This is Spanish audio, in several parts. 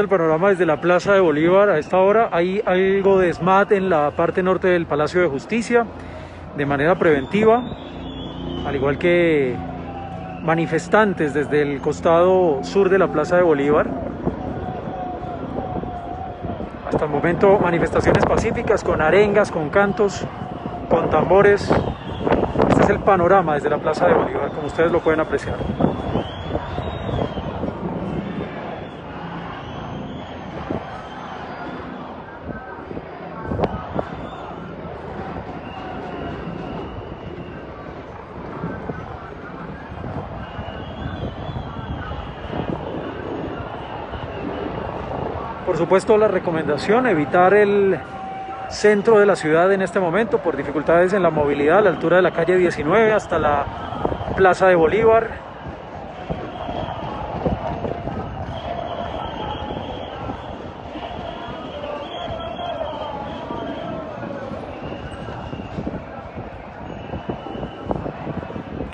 el panorama desde la Plaza de Bolívar a esta hora. Hay algo de SMAT en la parte norte del Palacio de Justicia de manera preventiva, al igual que manifestantes desde el costado sur de la Plaza de Bolívar. Hasta el momento manifestaciones pacíficas con arengas, con cantos, con tambores. Este es el panorama desde la Plaza de Bolívar, como ustedes lo pueden apreciar. Por supuesto, la recomendación, evitar el centro de la ciudad en este momento por dificultades en la movilidad a la altura de la calle 19 hasta la Plaza de Bolívar.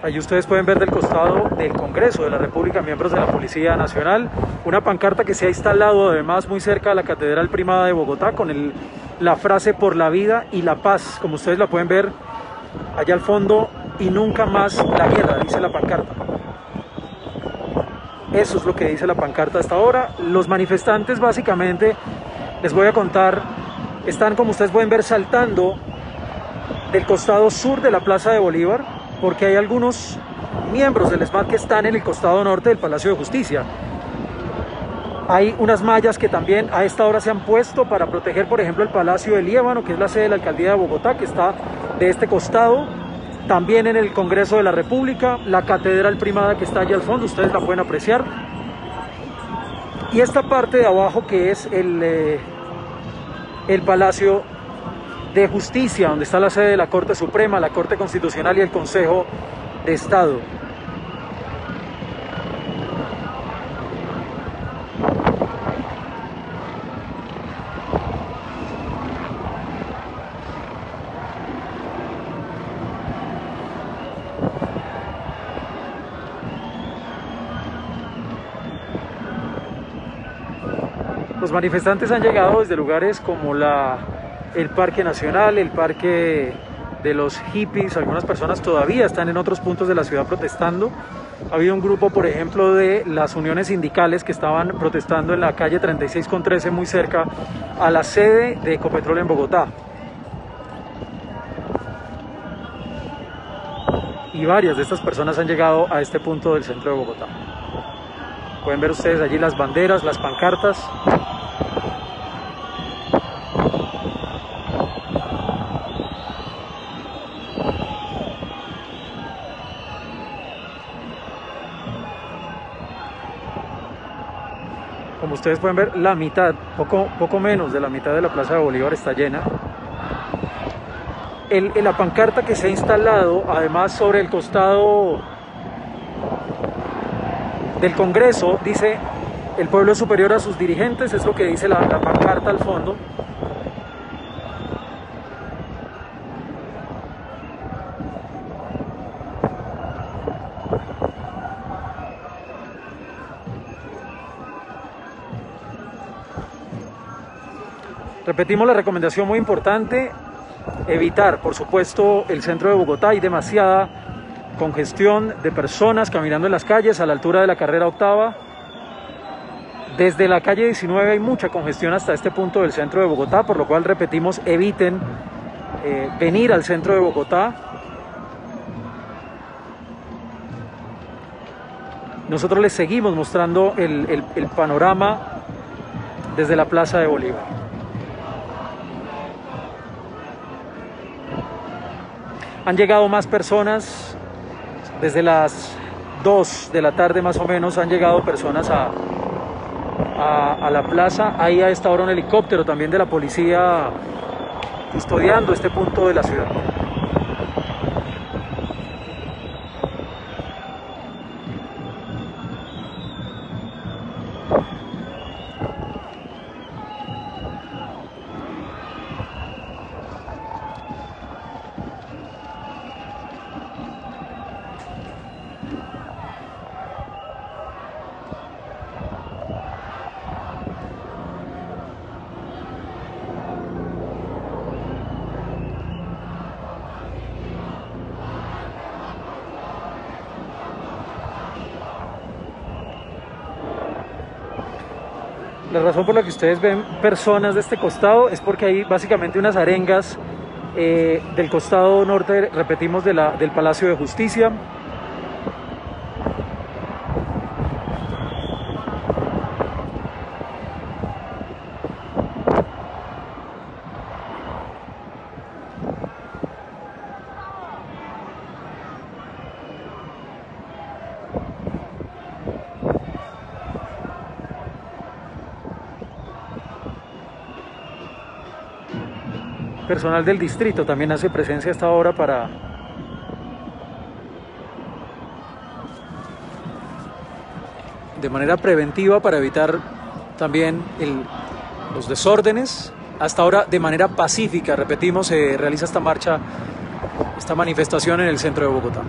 Allí ustedes pueden ver del costado del Congreso de la República, miembros de la Policía Nacional, una pancarta que se ha instalado además muy cerca de la Catedral Primada de Bogotá con la frase por la vida y la paz, como ustedes la pueden ver allá al fondo, y nunca más la guerra, dice la pancarta. Eso es lo que dice la pancarta hasta ahora. Los manifestantes básicamente, les voy a contar, están como ustedes pueden ver saltando del costado sur de la Plaza de Bolívar, porque hay algunos miembros del SMAT que están en el costado norte del Palacio de Justicia. Hay unas mallas que también a esta hora se han puesto para proteger, por ejemplo, el Palacio de Líbano, que es la sede de la Alcaldía de Bogotá, que está de este costado. También en el Congreso de la República, la Catedral Primada que está allá al fondo, ustedes la pueden apreciar. Y esta parte de abajo que es el, eh, el Palacio de Justicia, donde está la sede de la Corte Suprema, la Corte Constitucional y el Consejo de Estado. Los manifestantes han llegado desde lugares como la el Parque Nacional, el Parque de los hippies, algunas personas todavía están en otros puntos de la ciudad protestando. Ha habido un grupo, por ejemplo, de las uniones sindicales que estaban protestando en la calle 36 con 13, muy cerca a la sede de Ecopetrol en Bogotá. Y varias de estas personas han llegado a este punto del centro de Bogotá. Pueden ver ustedes allí las banderas, las pancartas. Como ustedes pueden ver, la mitad, poco, poco menos de la mitad de la Plaza de Bolívar está llena. El, la pancarta que se ha instalado, además sobre el costado del Congreso, dice el pueblo es superior a sus dirigentes, es lo que dice la, la pancarta al fondo. Repetimos la recomendación muy importante, evitar, por supuesto, el centro de Bogotá. Hay demasiada congestión de personas caminando en las calles a la altura de la carrera octava. Desde la calle 19 hay mucha congestión hasta este punto del centro de Bogotá, por lo cual repetimos, eviten eh, venir al centro de Bogotá. Nosotros les seguimos mostrando el, panorama desde la Plaza de Bolívar. Han llegado más personas, desde las 2 de la tarde más o menos han llegado personas a, a, a la plaza. Hay a esta hora un helicóptero también de la policía custodiando este punto de la ciudad. La razón por la que ustedes ven personas de este costado es porque hay básicamente unas arengas eh, del costado norte, repetimos, del Palacio de Justicia. Personal del distrito también hace presencia a esta hora para de manera preventiva para evitar también los desórdenes. Hasta ahora de manera pacífica, repetimos, se realiza esta marcha, esta manifestación en el centro de Bogotá.